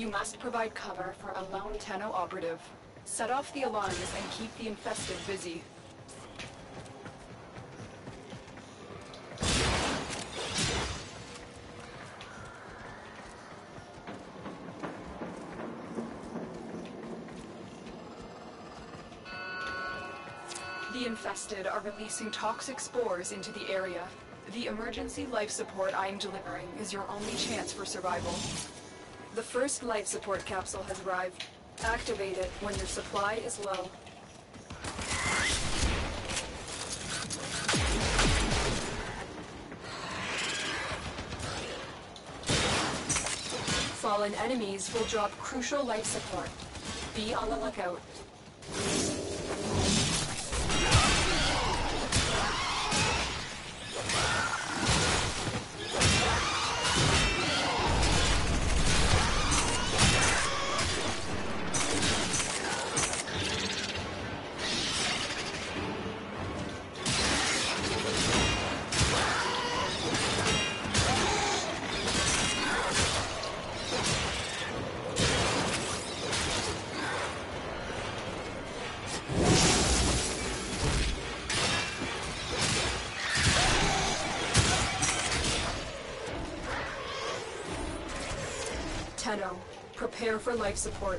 You must provide cover for a lone Tenno operative. Set off the alarms and keep the infested busy. The infested are releasing toxic spores into the area. The emergency life support I am delivering is your only chance for survival. The first life support capsule has arrived. Activate it when your supply is low. Fallen enemies will drop crucial life support. Be on the lookout. Prepare for life support.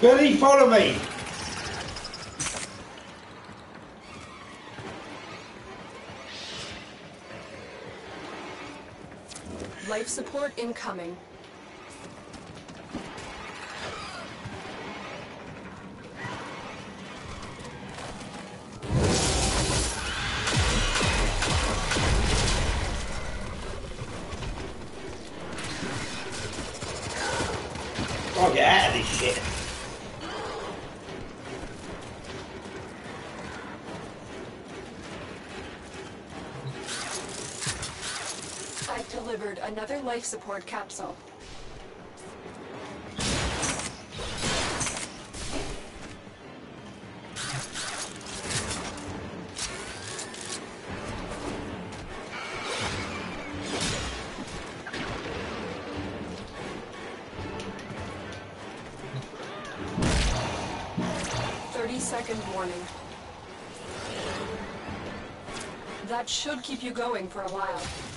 Billy, follow me. Life support incoming. Delivered another life support capsule. Thirty second warning. That should keep you going for a while.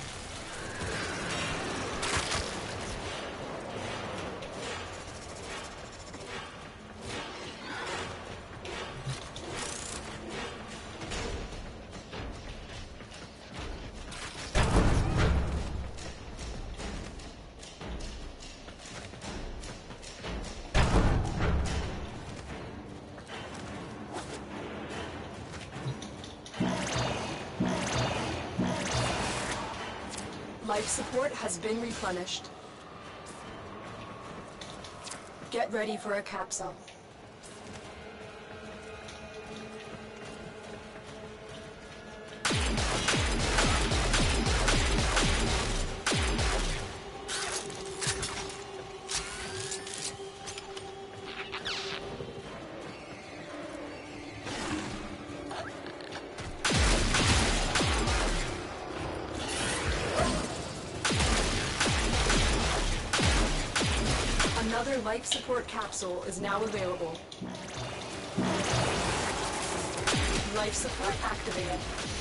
Life support has been replenished. Get ready for a capsule. Life support capsule is now available. Life support activated.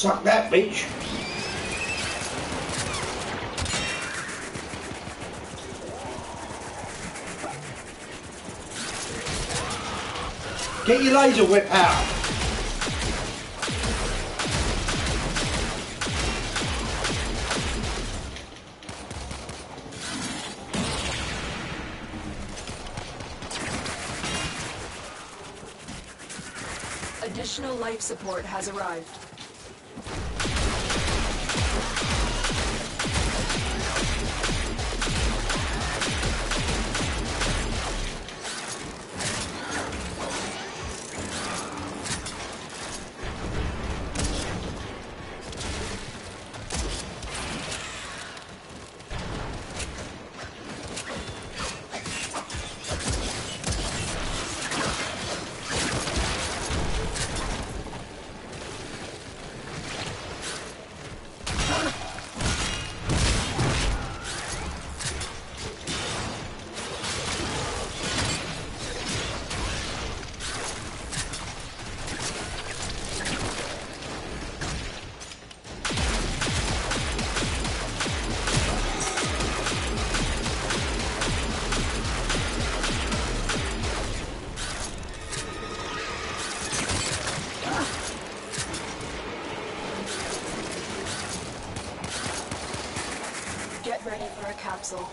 Suck that, bitch. Get your laser whip out. Additional life support has arrived. Capsule.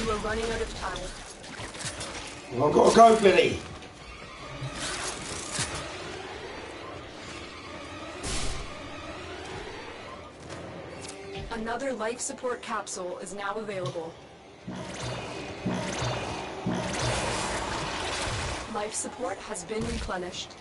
You are running out of time. I've got to go, Billy. Another life support capsule is now available. Life support has been replenished.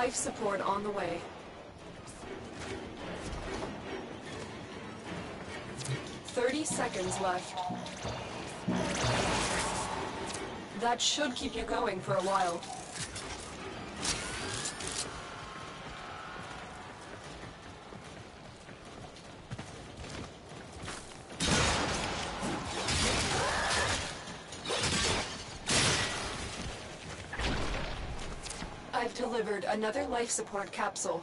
Life support on the way. Thirty seconds left. That should keep you going for a while. another life support capsule.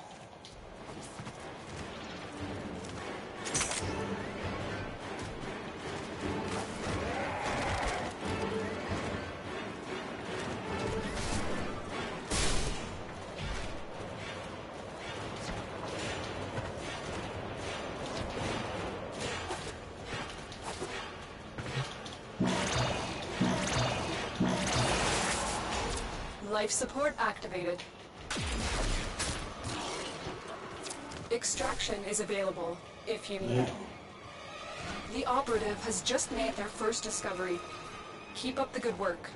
Life support activated. Extraction is available, if you need it. The operative has just made their first discovery. Keep up the good work.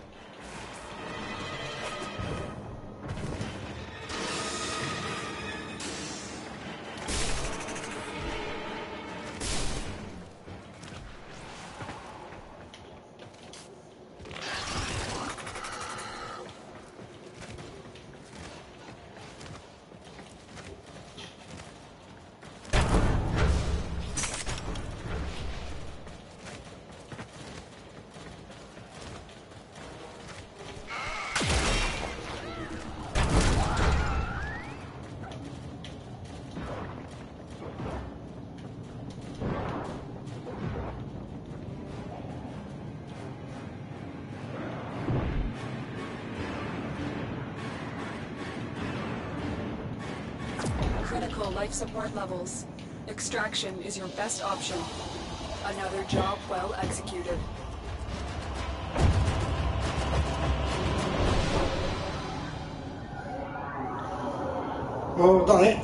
Life support levels. Extraction is your best option. Another job well executed. Well, done it.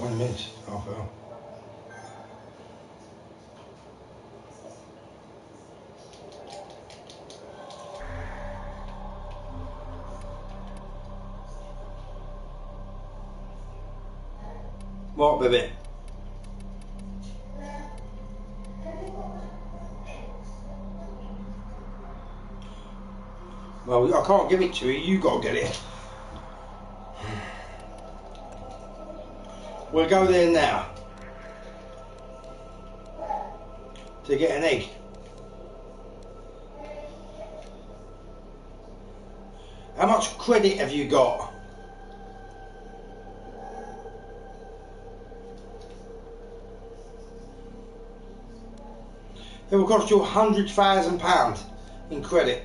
Twenty minutes, half hour. What, baby? Well, I can't give it to you. You got to get it. We'll go there now to get an egg. How much credit have you got? It will cost you a hundred thousand pounds in credit.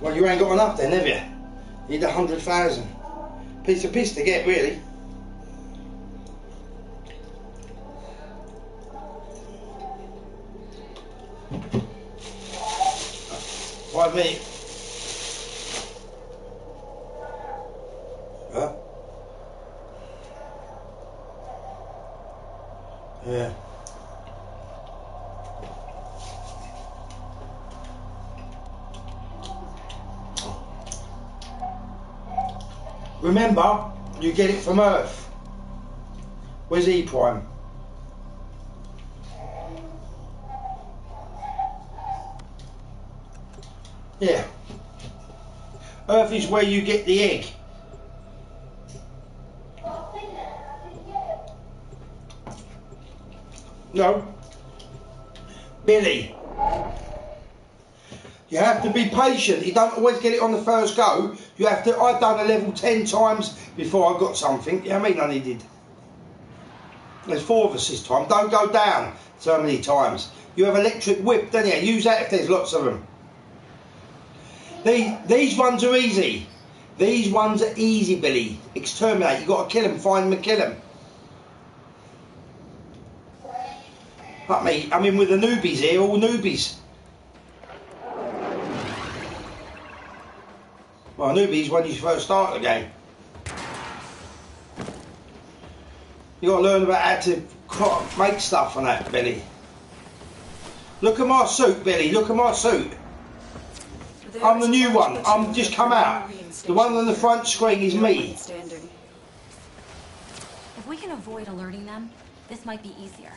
Well, you ain't got enough then, have you? Need a hundred thousand. Piece of piss to get, really. Five minutes. Huh? Yeah. Remember, you get it from Earth. Where's E prime? Yeah. Earth is where you get the egg. No. Billy. You have to be patient. You don't always get it on the first go. You have to. I've done a level ten times before I got something. You know what I mean? I needed. There's four of us this time. Don't go down so many times. You have electric whip, don't you? Use that if there's lots of them. These, these ones are easy. These ones are easy, Billy. Exterminate. You've got to kill them, find them and kill them. Like me, I mean with the newbies here, all newbies. Well, newbies when you first start the game. You got to learn about how to cro- make stuff and that, Billy. Look at my suit, Billy. Look at my suit. There I'm the new one. I'm just come out. The one on the front screen is me. If we can avoid alerting them, this might be easier.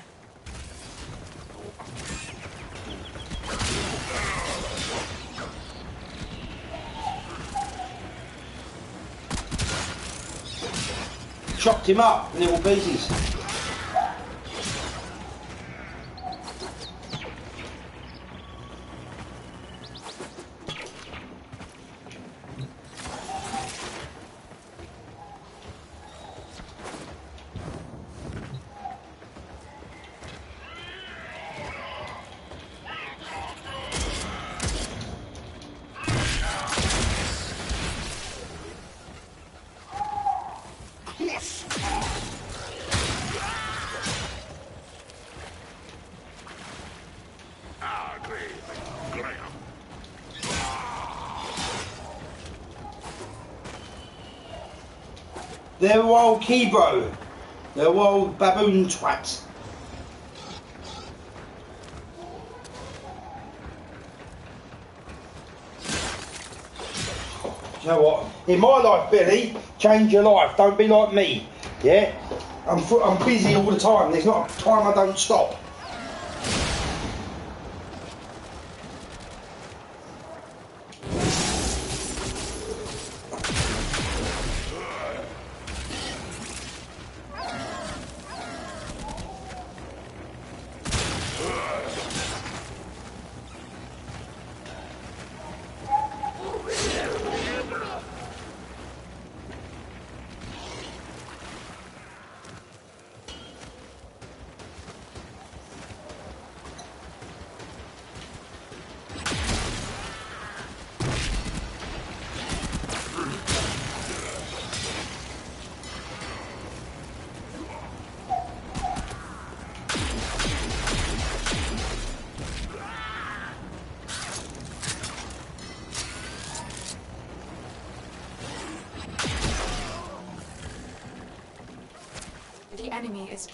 Chopped him up in little pieces. They're wild Kebro. They're wild baboon twat. You know what? In my life, Billy, change your life. Don't be like me. Yeah? I'm, I'm busy all the time. There's not a time I don't stop.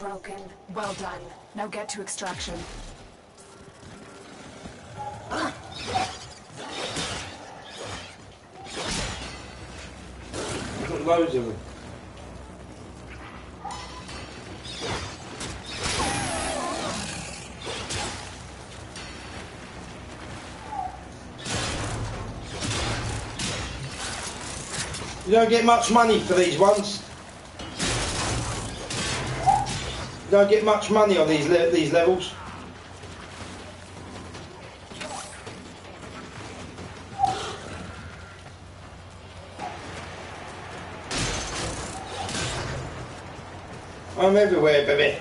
Broken. Well done. Now get to extraction. Got loads of them. You don't get much money for these ones. Don't get much money on these le these levels. I'm everywhere, baby.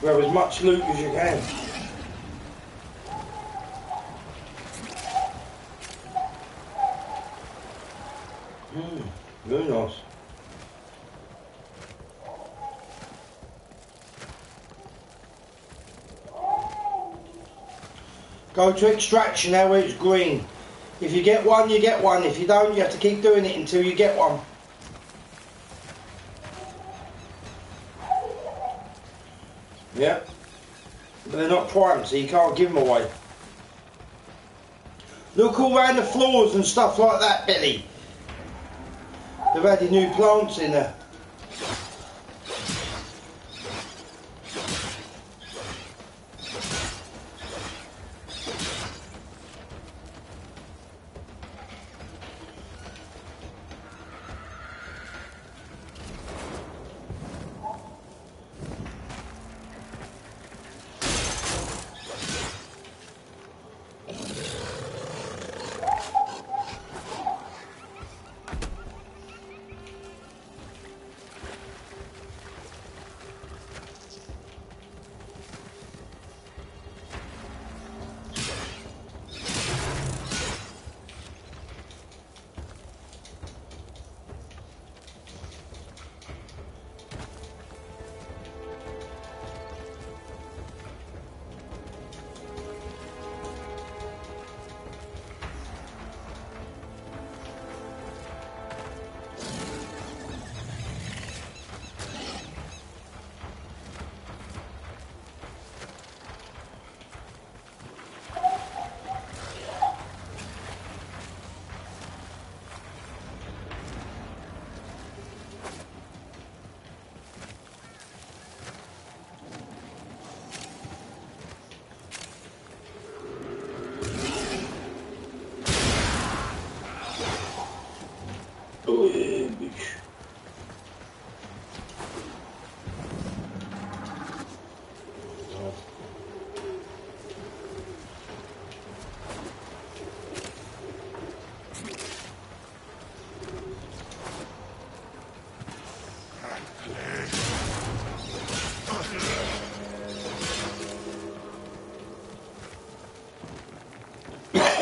Grab as much loot as you can. Go to extraction now where it's green. If you get one, you get one. If you don't, you have to keep doing it until you get one. Yeah. But they're not primed, so you can't give them away. Look all around the floors and stuff like that, Billy. They've added new plants in there.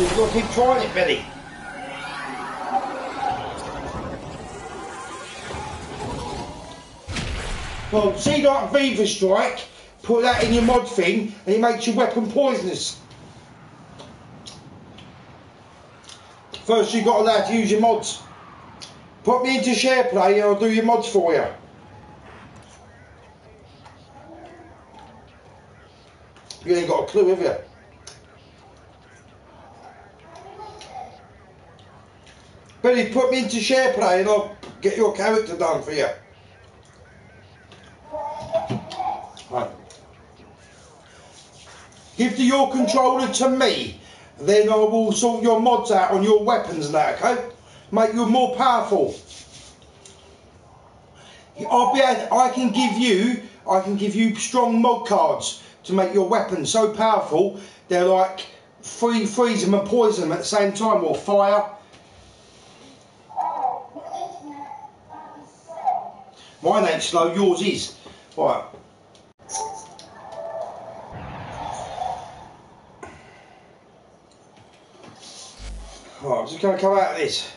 Got to keep trying it, Betty. Well, see like Fever Strike, put that in your mod thing and it makes your weapon poisonous. First you've got to learn to use your mods. Put me into share play and I'll do your mods for you. You ain't got a clue, have you? Billy, put me into share play and I'll get your character done for you. Give the your controller to me, then I will sort your mods out on your weapons and that, okay? Make you more powerful. I'll be able, I can give you I can give you strong mod cards to make your weapons so powerful they're like free freeze them and poison them at the same time or fire. Mine ain't slow, yours is. Right. Right, I'm just going to come out of this.